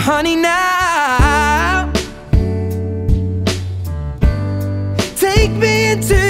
honey, now. Take me into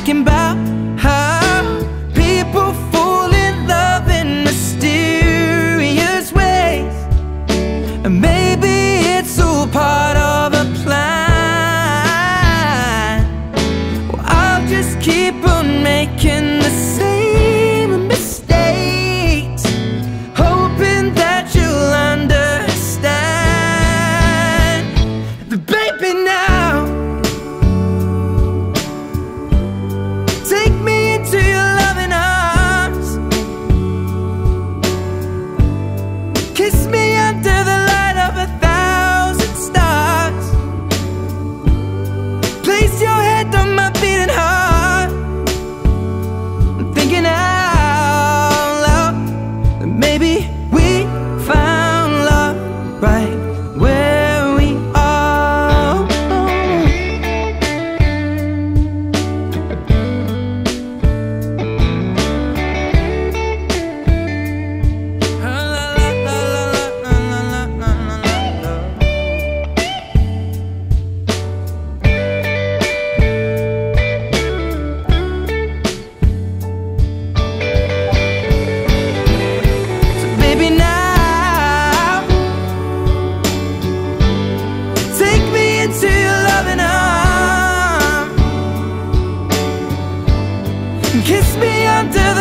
thinking about how people fall in love in mysterious ways. And maybe it's all part of a plan. Well, I'll just keep on making the same mistakes, hoping that you'll understand. The baby, now. Me under the light of a thousand stars. Place your head on my beating heart. I'm thinking out loud that maybe we found love right Kiss me under the